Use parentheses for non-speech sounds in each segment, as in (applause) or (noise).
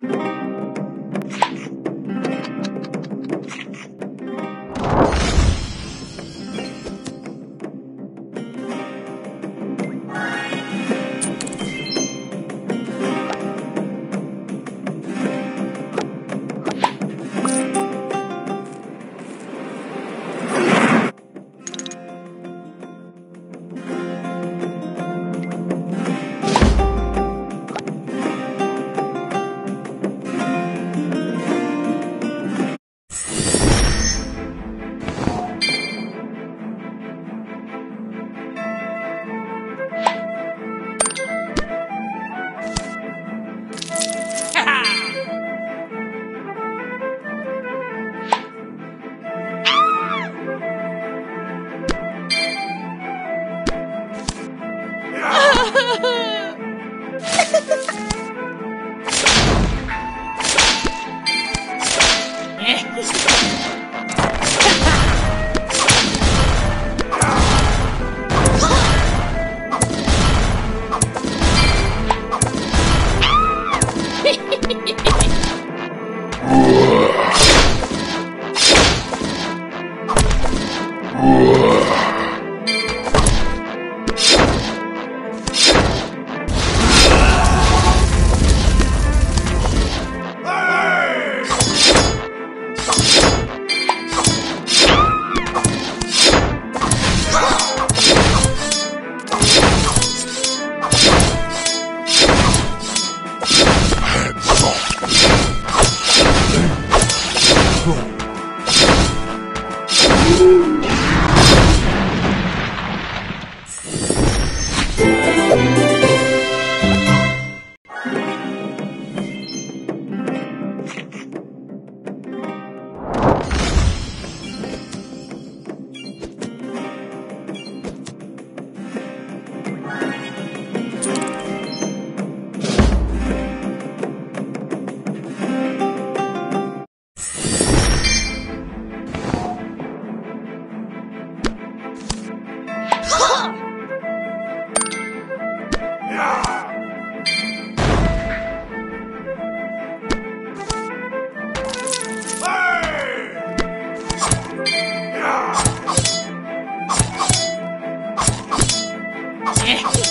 you. Whoa. (laughs) Get out!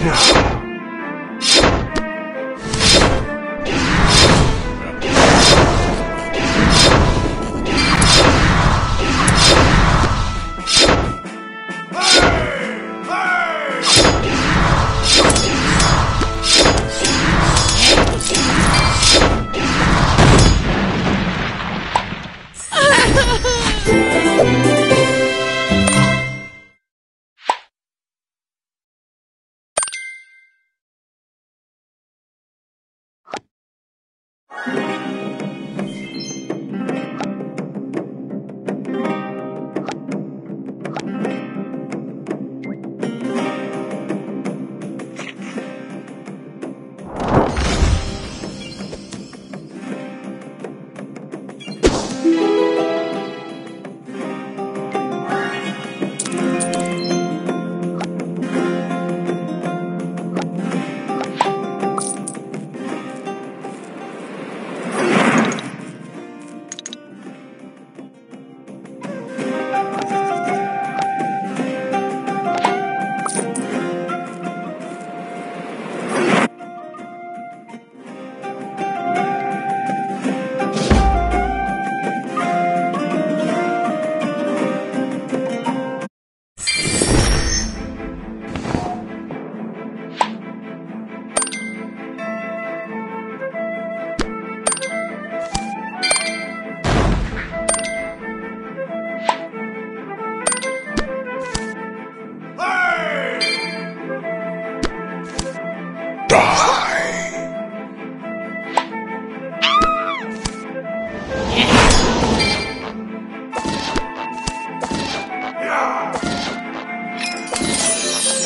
Yeah.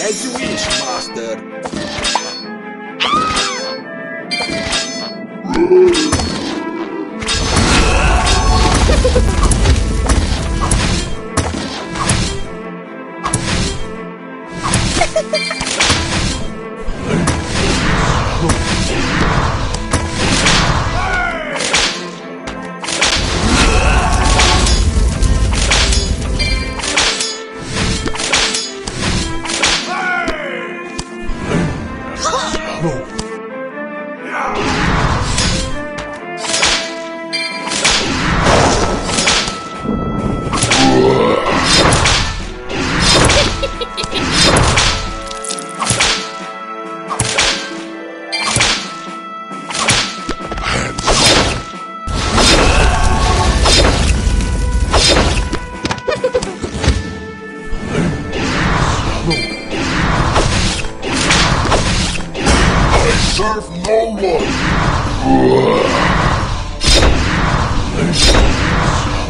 As you wish, master. Serve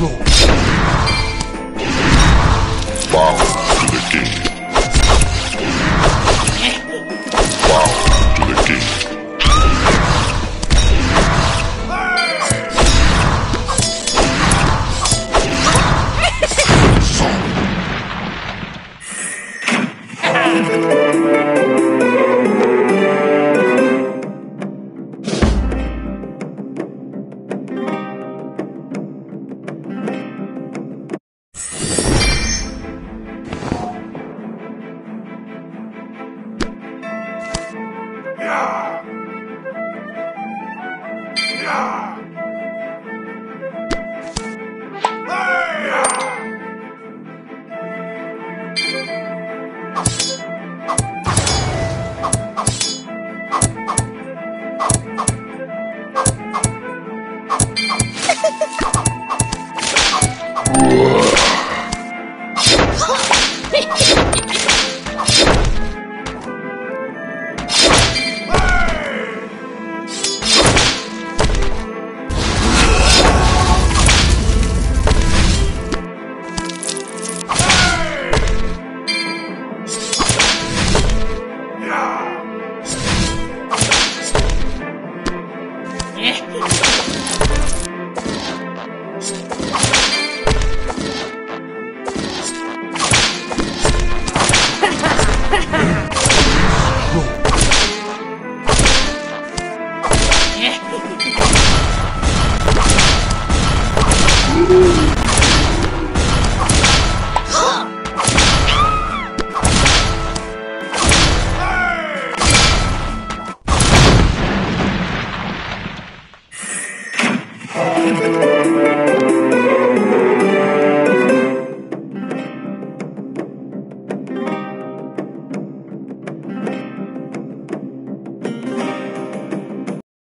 no one.